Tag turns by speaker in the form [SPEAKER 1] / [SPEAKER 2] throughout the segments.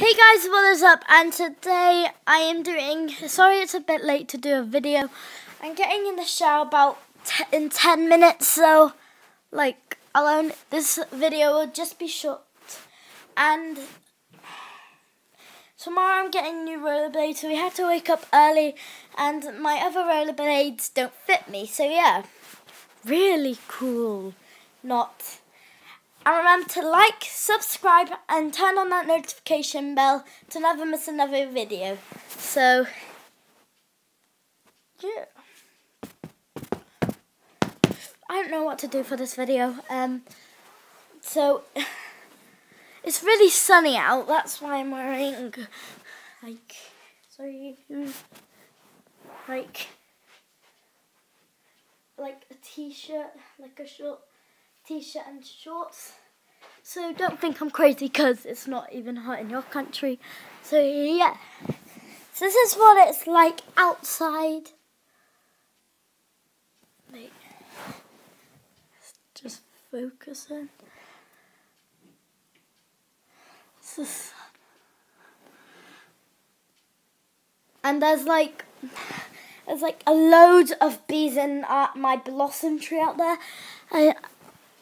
[SPEAKER 1] Hey guys, what is up? And today I am doing, sorry it's a bit late to do a video. I'm getting in the shower about in 10 minutes, so like, alone, this video will just be short. And tomorrow I'm getting new rollerblades, so we have to wake up early, and my other rollerblades don't fit me, so yeah, really cool. Not and remember to like, subscribe, and turn on that notification bell to never miss another video. So, yeah. I don't know what to do for this video. Um, so, it's really sunny out. That's why I'm wearing, like, sorry, like, like a t-shirt, like a short t-shirt and shorts. So don't think I'm crazy because it's not even hot in your country. So yeah. So this is what it's like outside. Just focusing. This and there's like there's like a load of bees in uh, my blossom tree out there. I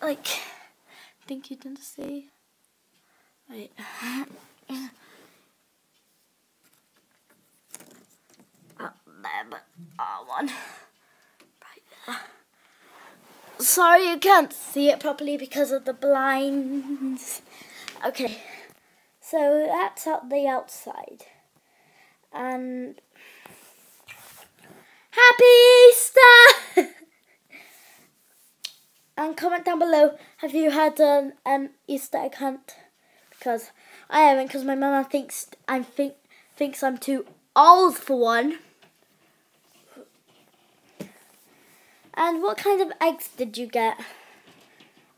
[SPEAKER 1] like, think you didn't see. Wait. Up there, but uh, one right there. Sorry you can't see it properly because of the blinds. Okay, so that's out the outside. And Happy Easter! And comment down below have you had an um, Easter egg hunt because I haven't because my mama thinks I think thinks I'm too old for one. And what kind of eggs did you get?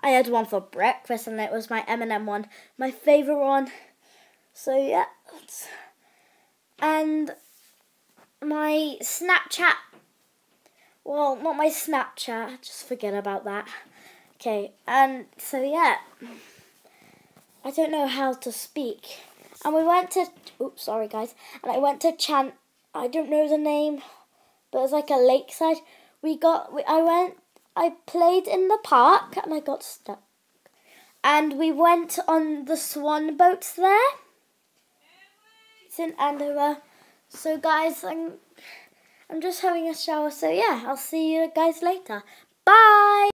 [SPEAKER 1] I had one for breakfast and it was my M&M one, my favourite one. So yeah, and my Snapchat well, not my Snapchat, just forget about that. Okay, and so yeah, I don't know how to speak. And we went to, oops, sorry guys, and I went to Chan, I don't know the name, but it was like a lakeside. We got, we, I went, I played in the park and I got stuck. And we went on the swan boats there. It's in Andover. So guys, I'm, I'm just having a shower. So yeah, I'll see you guys later. Bye!